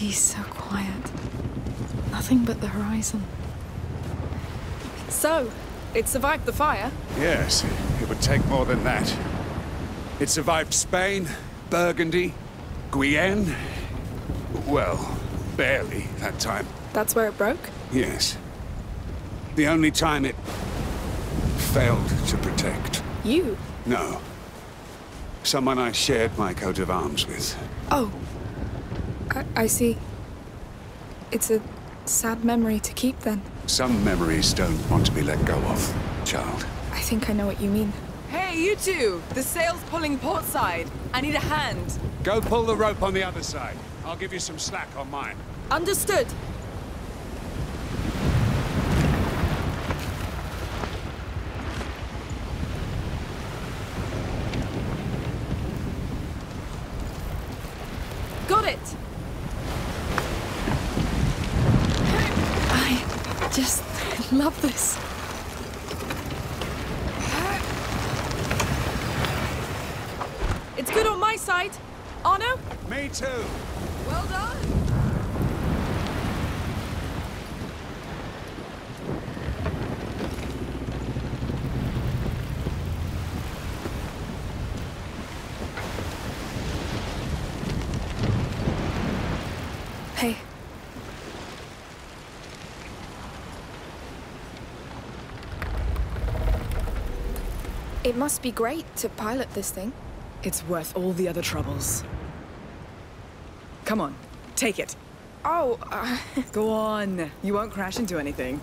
city's so quiet. Nothing but the horizon. So, it survived the fire? Yes, it would take more than that. It survived Spain, Burgundy, Guyenne. Well, barely that time. That's where it broke? Yes. The only time it failed to protect. You? No. Someone I shared my coat of arms with. Oh. I, I see. It's a sad memory to keep then. Some memories don't want to be let go of, child. I think I know what you mean. Hey, you two! The sail's pulling port side. I need a hand. Go pull the rope on the other side. I'll give you some slack on mine. Understood. Got it! I just love this. It's good on my side. Arnaud? Me too. Well done! Hey. It must be great to pilot this thing. It's worth all the other troubles. Come on, take it. Oh, uh, Go on. You won't crash into anything.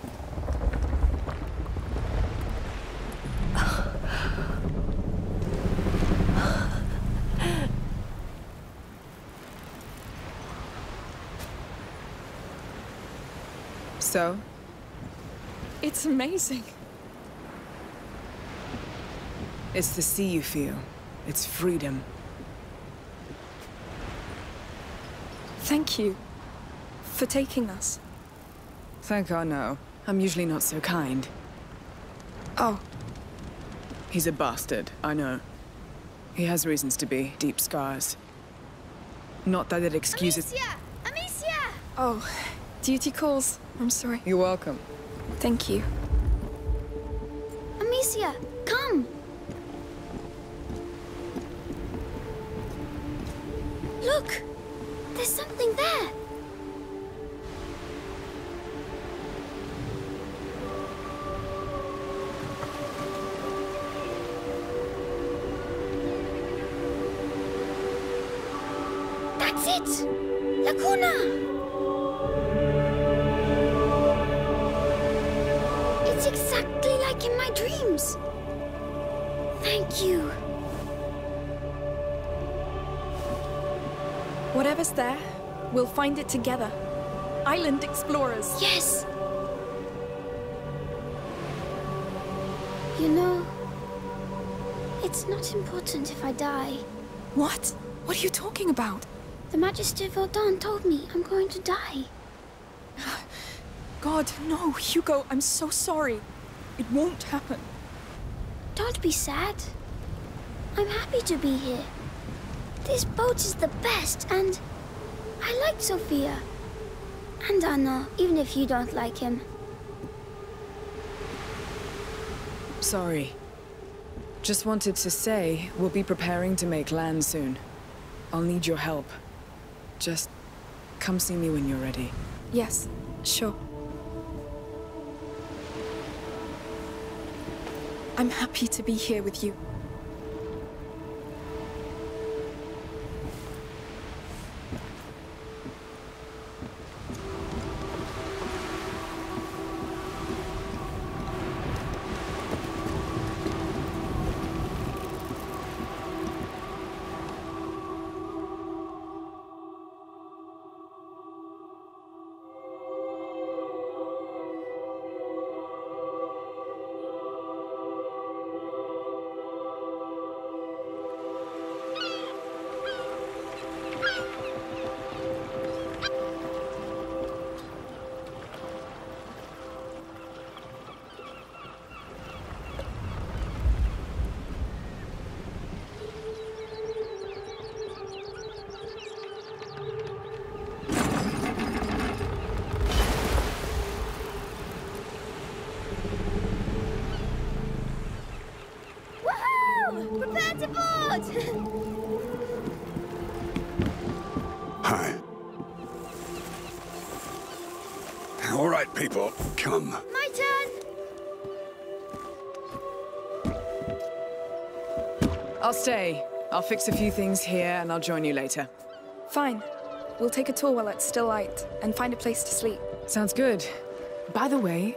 So, it's amazing. It's the sea you feel. It's freedom. Thank you for taking us. Thank God, no. I'm usually not so kind. Oh, He's a bastard, I know. He has reasons to be, deep scars. Not that it excuses- Amicia! Amicia! oh, duty calls. I'm sorry. You're welcome. Thank you. That's it! La Cuna! It's exactly like in my dreams. Thank you. Whatever's there, we'll find it together. Island explorers. Yes. You know, it's not important if I die. What? What are you talking about? The Magister Vaudin told me I'm going to die. God, no, Hugo, I'm so sorry. It won't happen. Don't be sad. I'm happy to be here. This boat is the best, and I like Sophia. And Anna, even if you don't like him. Sorry. Just wanted to say, we'll be preparing to make land soon. I'll need your help. Just come see me when you're ready. Yes, sure. I'm happy to be here with you. I'll stay. I'll fix a few things here and I'll join you later. Fine. We'll take a tour while it's still light and find a place to sleep. Sounds good. By the way,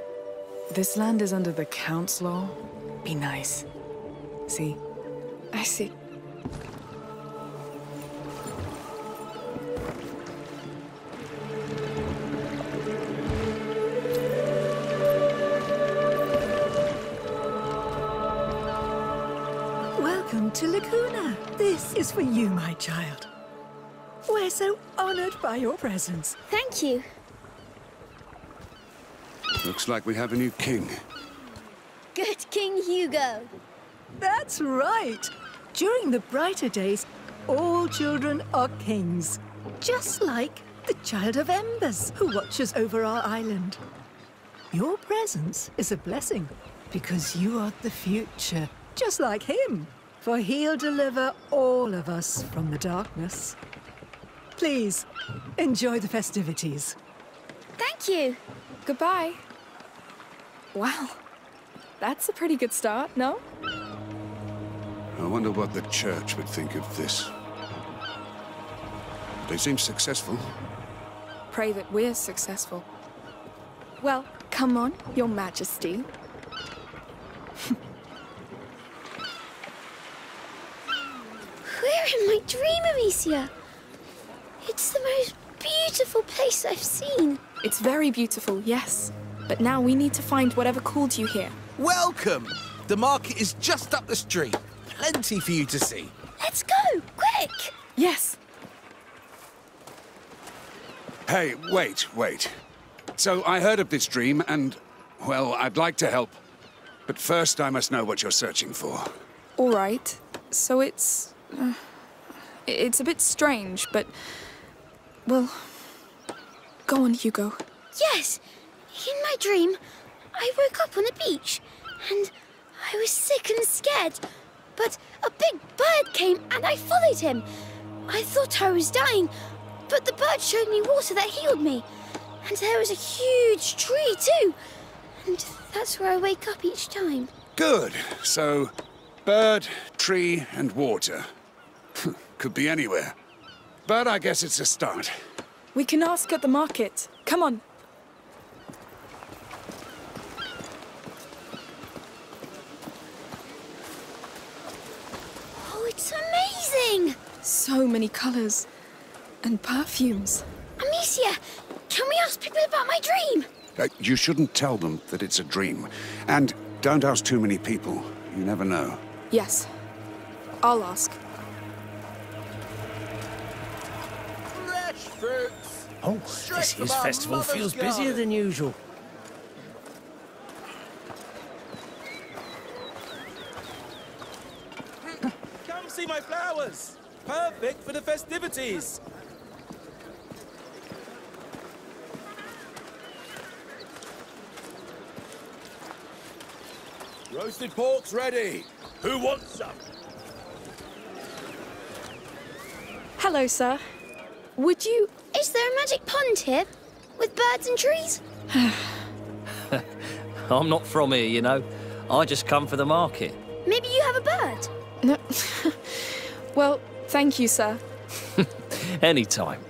this land is under the Count's law. Be nice. See? I see. This is for you, my child. We're so honored by your presence. Thank you. Looks like we have a new king. Good King Hugo. That's right. During the brighter days, all children are kings. Just like the Child of Embers who watches over our island. Your presence is a blessing because you are the future, just like him. For he'll deliver all of us from the darkness. Please, enjoy the festivities. Thank you. Goodbye. Wow. That's a pretty good start, no? I wonder what the church would think of this. They seem successful. Pray that we're successful. Well, come on, Your Majesty. We're in my dream, Amicia. It's the most beautiful place I've seen. It's very beautiful, yes. But now we need to find whatever called you here. Welcome! The market is just up the street. Plenty for you to see. Let's go, quick! Yes. Hey, wait, wait. So I heard of this dream, and, well, I'd like to help. But first, I must know what you're searching for. All right. So it's. Uh, it's a bit strange, but. Well. Go on, Hugo. Yes, in my dream, I woke up on a beach and I was sick and scared. But a big bird came and I followed him. I thought I was dying, but the bird showed me water that healed me. And there was a huge tree too. And that's where I wake up each time. Good. So, bird, tree, and water. Could be anywhere. But I guess it's a start. We can ask at the market. Come on. Oh, it's amazing! So many colors. And perfumes. Amicia, can we ask people about my dream? Uh, you shouldn't tell them that it's a dream. And don't ask too many people. You never know. Yes. I'll ask. Fresh fruits! Oh, Straight this year's festival mother's feels busier than usual. Come see my flowers! Perfect for the festivities! Roasted pork's ready! Who wants some? Hello, sir. Would you. Is there a magic pond here? With birds and trees? I'm not from here, you know. I just come for the market. Maybe you have a bird? No. well, thank you, sir. Anytime.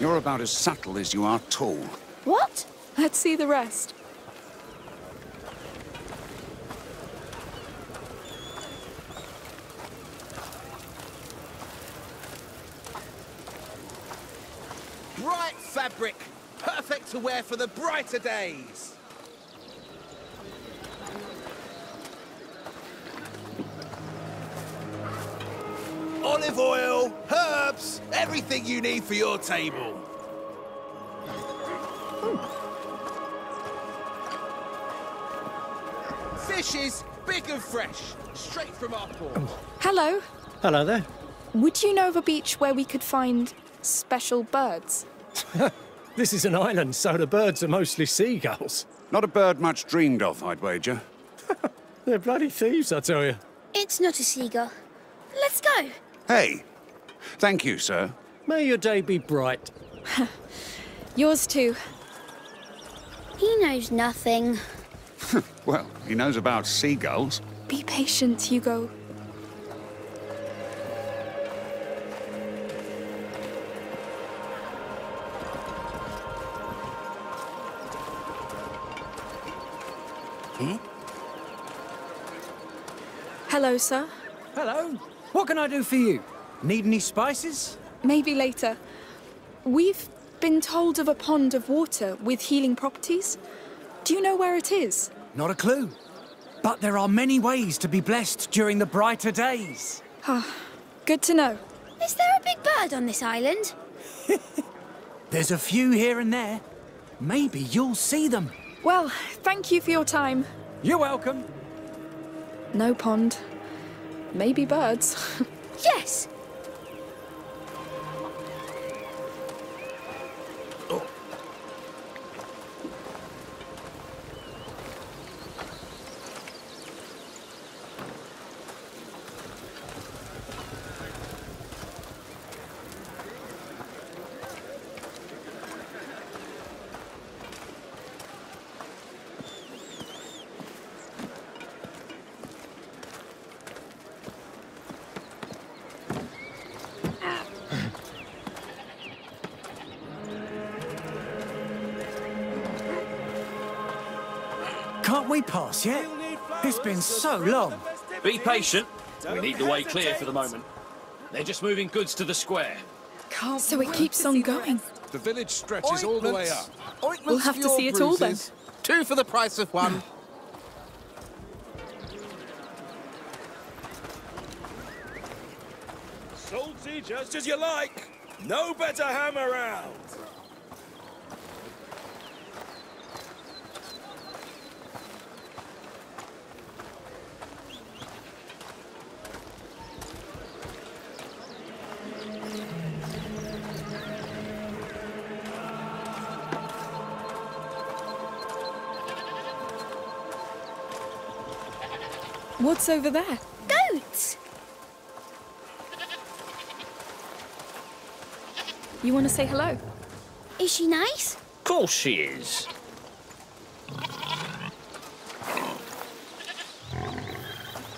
You're about as subtle as you are tall. What? Let's see the rest. Bright fabric! Perfect to wear for the brighter days! Olive oil, herbs, everything you need for your table. Fishes, big and fresh, straight from our port. Hello. Hello there. Would you know of a beach where we could find special birds? This is an island, so the birds are mostly seagulls. Not a bird much dreamed of, I'd wager. They're bloody thieves, I tell you. It's not a seagull. Let's go. Hey, thank you, sir. May your day be bright. Yours too. He knows nothing. Well, he knows about seagulls. Be patient, Hugo. Hello, sir. Hello. What can I do for you? Need any spices? Maybe later. We've been told of a pond of water with healing properties. Do you know where it is? Not a clue. But there are many ways to be blessed during the brighter days. Ah, good to know. Is there a big bird on this island? There's a few here and there. Maybe you'll see them. Well, thank you for your time. You're welcome. No pond. Maybe birds. Yes! Can't we pass yet? It's been so long. Be patient. We need the way clear for the moment. They're just moving goods to the square. Can't so it wait keeps to on see the going. The village stretches all the way up. Ointments We'll have to your see it all then. Two for the price of one. Salty just as you like. No better ham around. What's over there? Goats! You want to say hello? Is she nice? Of course she is.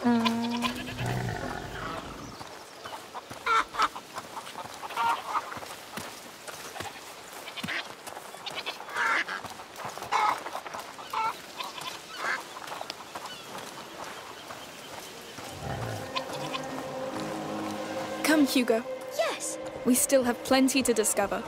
Come, Hugo. Yes. We still have plenty to discover.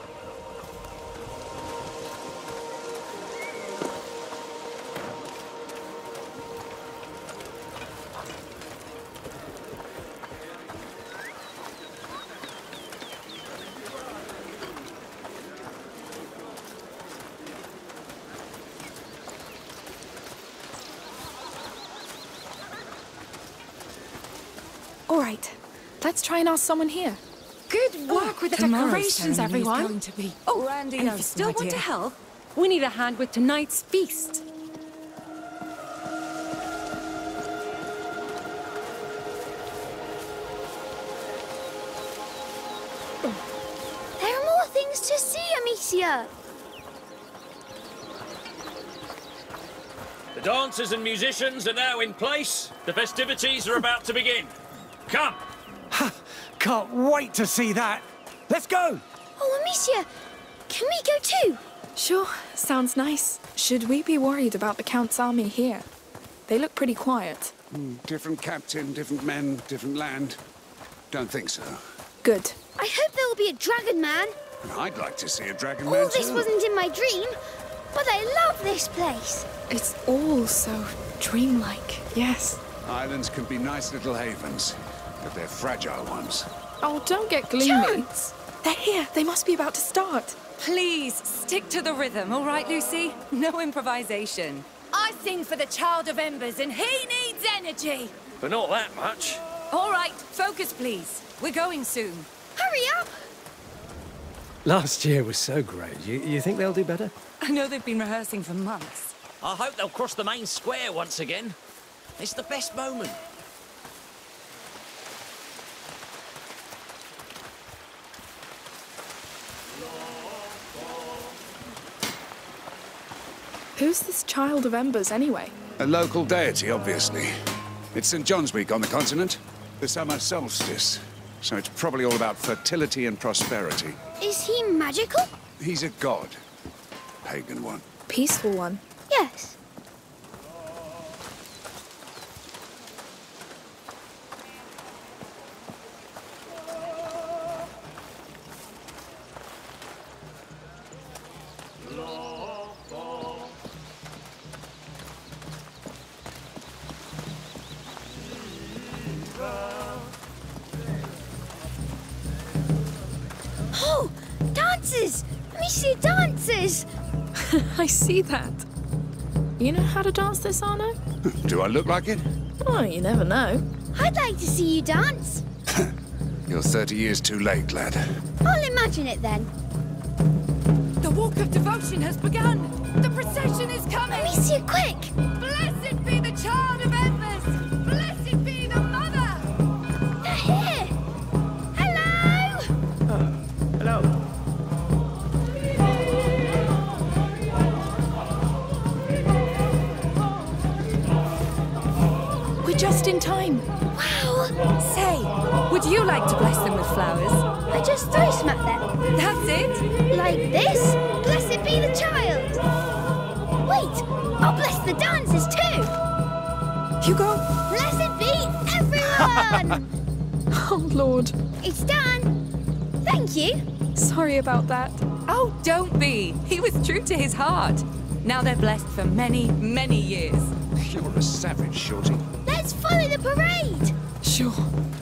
Let's try and ask someone here. Good oh, work with the decorations, ceremony is everyone. going to be oh, grandiose, and if you still my want to help, we need a hand with tonight's feast. There are more things to see, Amicia. The dancers and musicians are now in place. The festivities are about to begin. Come! Can't wait to see that. Let's go. Oh, Amicia, can we go too? Sure, sounds nice. Should we be worried about the Count's army here? They look pretty quiet. Hmm, Different captain, different men, different land. Don't think so. Good. I hope there will be a dragon man. I'd like to see a dragon All man this too. wasn't in my dream, but I love this place. It's all so dreamlike, yes. Islands can be nice little havens, but they're fragile ones. Oh, don't get gloomy. Chance! They're here. They must be about to start. Please stick to the rhythm, all right, Lucy? No improvisation. I sing for the Child of Embers, and he needs energy. But not that much. All right, focus, please. We're going soon. Hurry up! Last year was so great. You, you think they'll do better? I know they've been rehearsing for months. I hope they'll cross the main square once again. It's the best moment. Who's this Child of Embers, anyway? A local deity, obviously. It's St. John's Week on the continent, the summer solstice. So it's probably all about fertility and prosperity. Is he magical? He's a god. Pagan one. Peaceful one. Yes. Oh, dances! me see dances! I see that. You know how to dance this, Arnaud? Do I look like it? Oh, you never know. I'd like to see you dance. You're 30 years too late, lad. I'll imagine it then. The walk of devotion has begun. The procession is coming. Let me see it quick. In time. Wow. Say, would you like to bless them with flowers? I just throw some at them. That's it? Like this? Blessed be the child. Wait, I'll bless the dancers too. Hugo. Blessed be everyone. Oh, Lord. it's done. Thank you. Sorry about that. Oh, don't be. He was true to his heart. Now they're blessed for many, many years. You're a savage, Shorty. Let's follow the parade. Sure.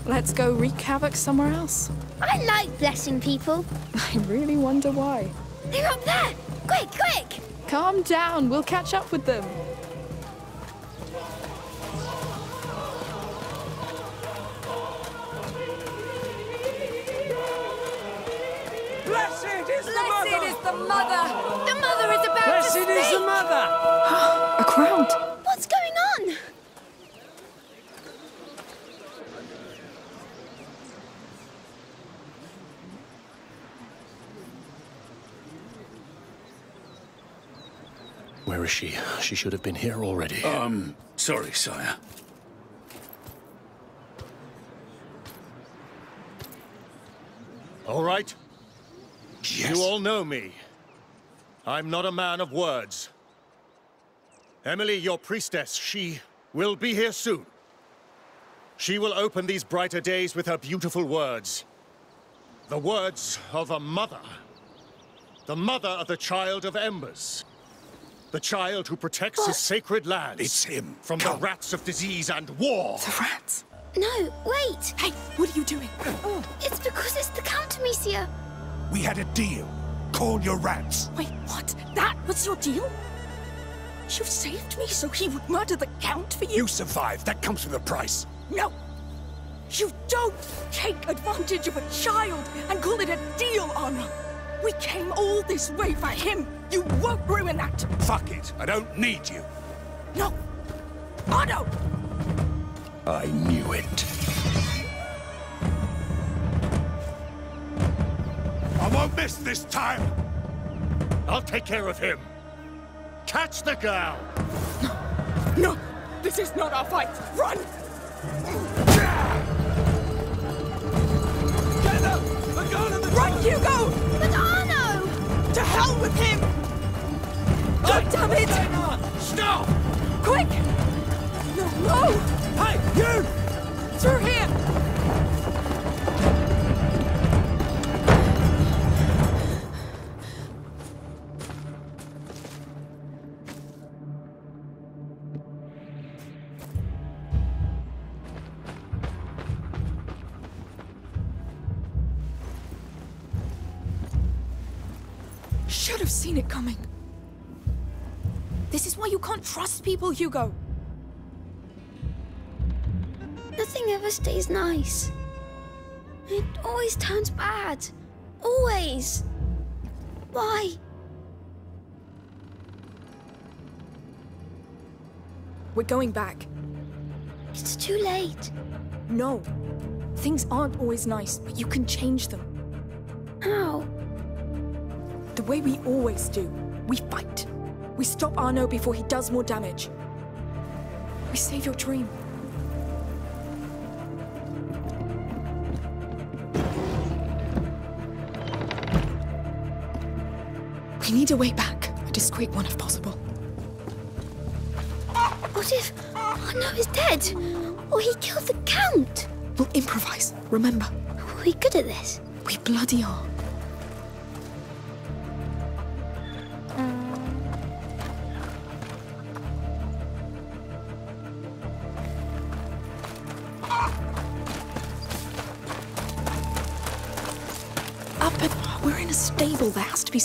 Let's go wreak havoc somewhere else. I like blessing people. I really wonder why. They're up there. Quick, quick. Calm down. We'll catch up with them. Blessed is the Blessed mother! is the mother. The mother is about Blessed to is the mother! A crowd. What's going on? Where is she? She should have been here already. Um, sorry, sire. All right? Yes. You all know me. I'm not a man of words. Emilie, your priestess, she will be here soon. She will open these brighter days with her beautiful words. The words of a mother. The mother of the child of embers. The child who protects his sacred lands. It's him. From the rats of disease and war. The rats. No, wait. Hey, what are you doing? Oh. It's because it's the Count Amicia. We had a deal. Call your rats. Wait, what? That was your deal? You saved me so he would murder the Count for you? You survived. That comes with a price. No! You don't take advantage of a child and call it a deal, Anna! We came all this way for him! You won't ruin that! Fuck it. I don't need you. No! Oh, Otto! I knew it. I won't miss this time. I'll take care of him. Catch the girl! No! No. This is not our fight! Run! Get them! The girl in the Run, Hugo! But Arnaud! To hell with him! Oh, God damn it! Stop! Quick! No, no! Hey, you! Through here! Hugo. Nothing ever stays nice. It always turns bad. Always. Why? We're going back. It's too late. No. Things aren't always nice, but you can change them. How? The way we always do. We fight. We stop Arnaud before he does more damage. We save your dream. We need a way back. A discreet one if possible. What if Arnaud is dead? Or he killed the Count? We'll improvise, remember? Are we good at this? We bloody are.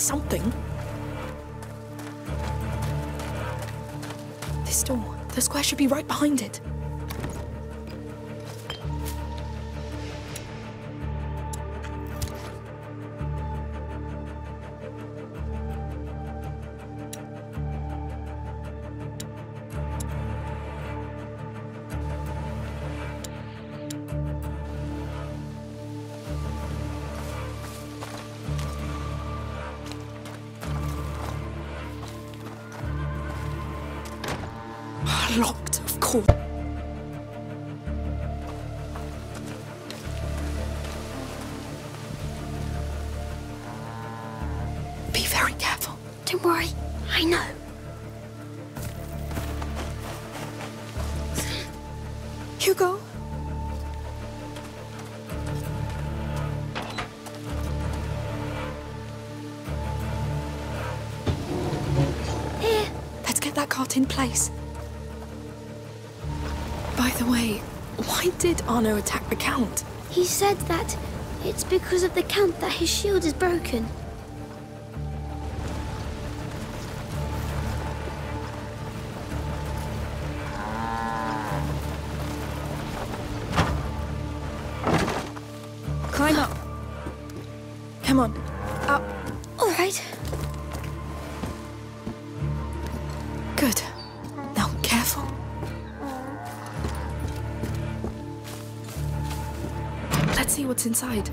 Something. This door. The square should be right behind it. Locked, attack the Count? He said that it's because of the Count that his shield is broken. Climb up. Come on. Up. All right. Good. See what's inside.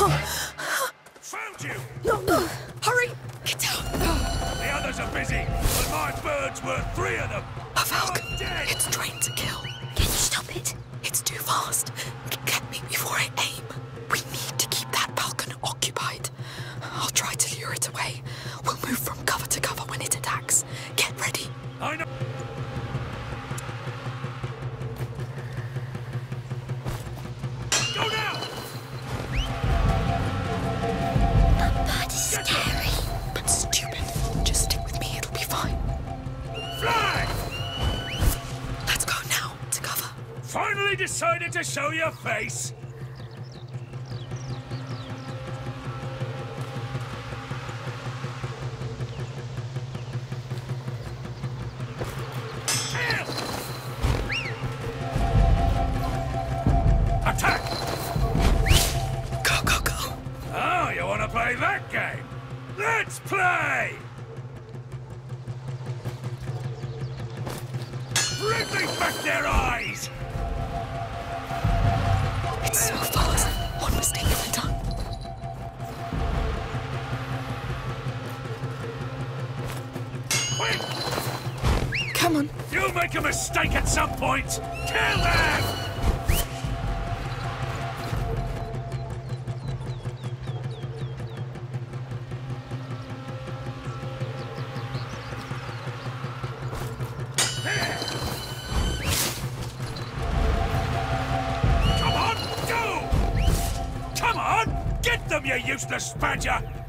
Found you! No, no! Hurry! Get down! The others are busy, but my bird's worth three of them. A falcon. It's trained face? Attack! Go, go, go. Oh, you want to play that game? Let's play! Bring me back their eyes! It's so fast. One mistake and we're done. Quick! Come on. You'll make a mistake at some point! Kill them! Badger!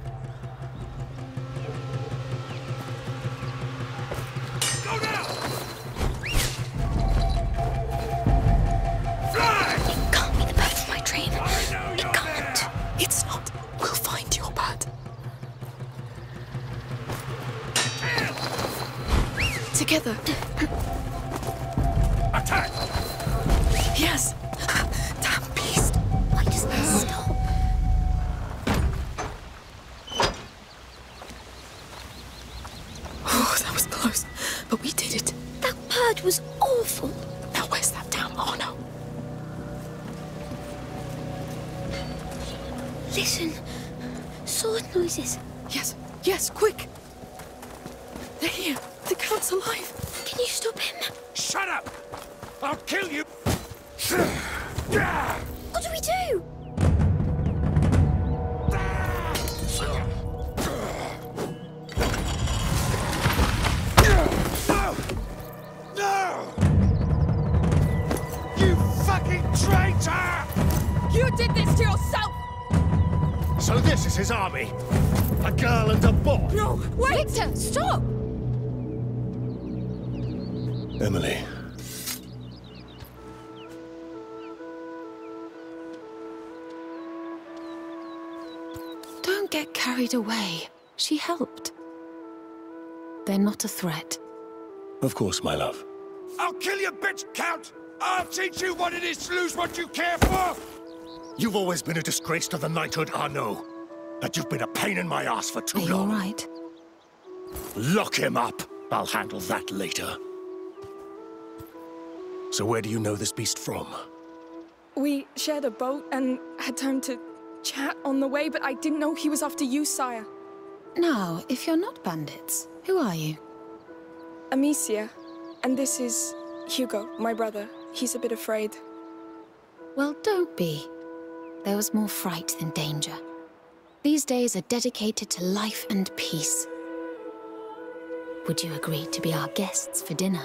Get carried away. She helped. They're not a threat. Of course, my love. I'll kill you, bitch, Count! I'll teach you what it is to lose what you care for! You've always been a disgrace to the knighthood, Arnaud. But you've been a pain in my ass for too Are you long. all right? Lock him up. I'll handle that later. So where do you know this beast from? We shared a boat and had time to chat on the way, but I didn't know he was after you, sire. Now, if you're not bandits, who are you? Amicia. And this is Hugo, my brother. He's a bit afraid. Well, don't be. There was more fright than danger. These days are dedicated to life and peace. Would you agree to be our guests for dinner?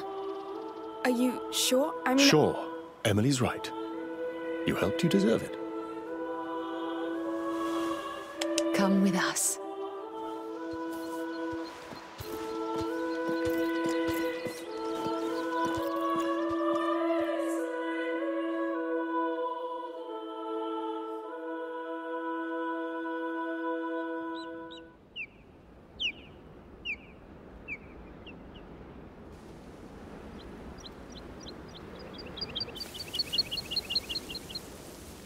Are you sure? I mean, Sure. Emilie's right. You helped, you deserve it. Come with us.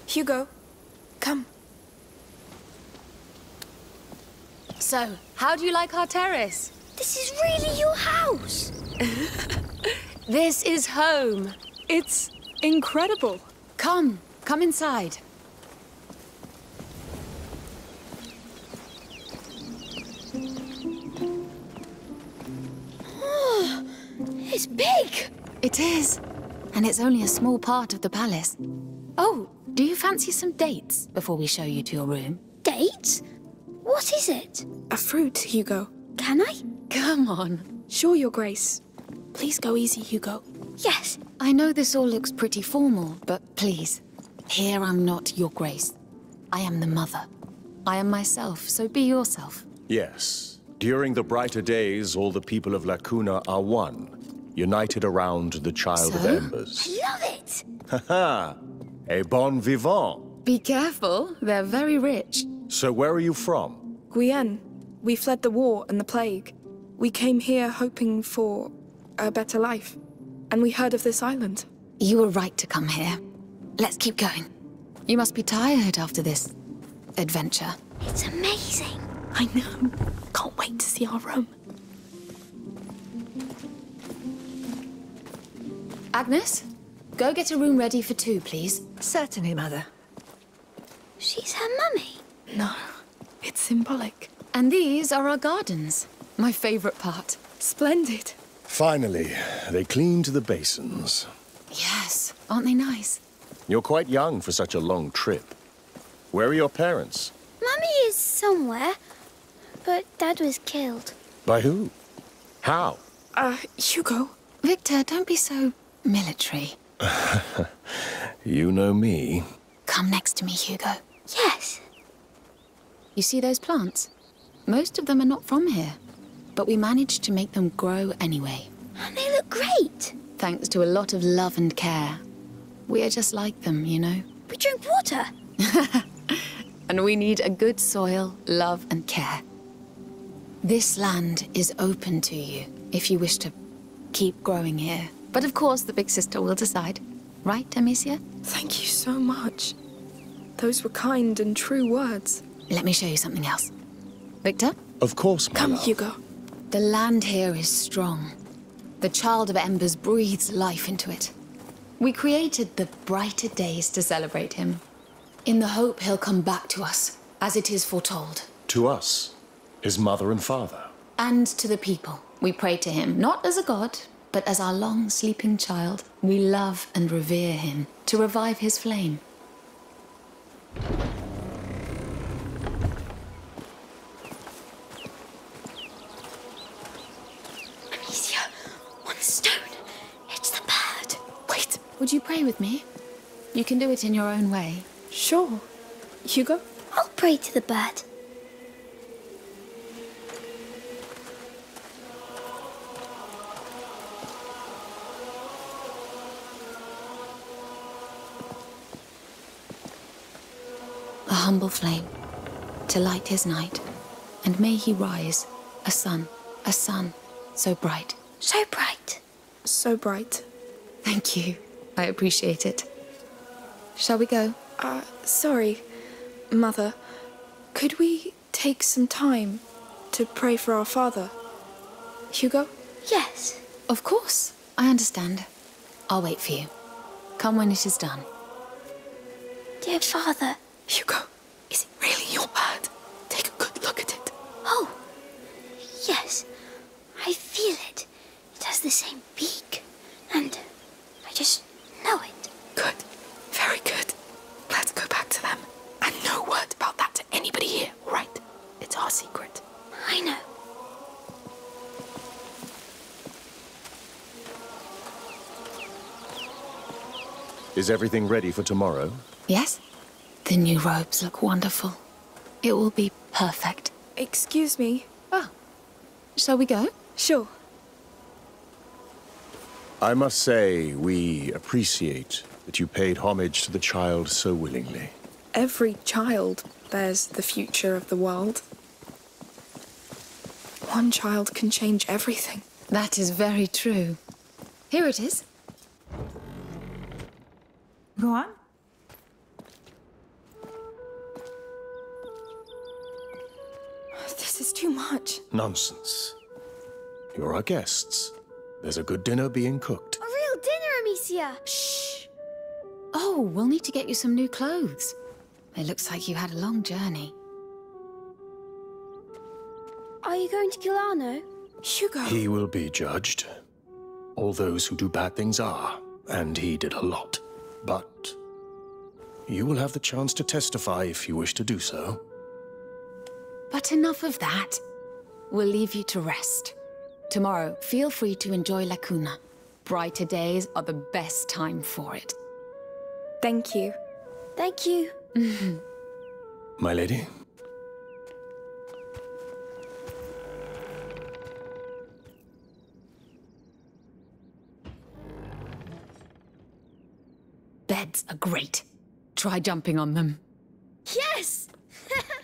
Hugo, come. So, how do you like our terrace? This is really your house. This is home. It's incredible. Come, come inside. Oh, it's big. It is. And it's only a small part of the palace. Oh, do you fancy some dates before we show you to your room? Dates? Fruit, Hugo. Can I? Come on. Sure, Your Grace. Please go easy, Hugo. Yes. I know this all looks pretty formal, but please, here I'm not your grace. I am the mother. I am myself, so be yourself. Yes. During the brighter days, all the people of La Cuna are one, united around the Child of So? Embers. Love it. Ha ha! A bon vivant. Be careful, they're very rich. So where are you from? Guyenne. We fled the war and the plague. We came here hoping for a better life. And we heard of this island. You were right to come here. Let's keep going. You must be tired after this adventure. It's amazing. I know. Can't wait to see our room. Agnes, go get a room ready for two, please. Certainly, Mother. She's her mummy. No, it's symbolic. And these are our gardens. My favorite part. Splendid. Finally, they cleaned to the basins. Yes, aren't they nice? You're quite young for such a long trip. Where are your parents? Mummy is somewhere, but Dad was killed. By who? How? Uh, Hugo. Victor, don't be so military. You know me. Come next to me, Hugo. Yes. You see those plants? Most of them are not from here, but we managed to make them grow anyway. And they look great. Thanks to a lot of love and care. We are just like them, you know? We drink water. And we need a good soil, love, and care. This land is open to you if you wish to keep growing here. But of course, the big sister will decide. Right, Amicia? Thank you so much. Those were kind and true words. Let me show you something else. Victor? Of course, my Come, love. Hugo. The land here is strong. The Child of Embers breathes life into it. We created the brighter days to celebrate him, in the hope he'll come back to us, as it is foretold. To us, his mother and father. And to the people. We pray to him, not as a god, but as our long sleeping child. We love and revere him to revive his flame. Amicia, one stone. It's the bird. Wait, would you pray with me? You can do it in your own way. Sure. Hugo? I'll pray to the bird. A humble flame to light his night, and may he rise, a sun, a sun so bright. So bright. So bright. Thank you. I appreciate it. Shall we go? Uh, sorry, Mother. Could we take some time to pray for our father? Hugo? Yes. Of course. I understand. I'll wait for you. Come when it is done. Dear father. Hugo, is it really your bird? Take a good look at it. Oh, yes. I feel it. It has the same beak. And I just know it. Good. Very good. Let's go back to them. And no word about that to anybody here, all right? It's our secret. I know. Is everything ready for tomorrow? Yes? The new robes look wonderful. It will be perfect. Excuse me. Oh. Shall we go? Sure. I must say, we appreciate that you paid homage to the child so willingly. Every child bears the future of the world. One child can change everything. That is very true. Here it is. Go on. This is too much. Nonsense. You're our guests. There's a good dinner being cooked. A real dinner, Amicia. Shh. Oh, we'll need to get you some new clothes. It looks like you had a long journey. Are you going to kill Arnaud? Hugo. He will be judged. All those who do bad things are, and he did a lot. But you will have the chance to testify if you wish to do so. But enough of that. We'll leave you to rest. Tomorrow, feel free to enjoy La Cuna. Brighter days are the best time for it. Thank you. Thank you. My lady? heads are great. Try jumping on them. Yes!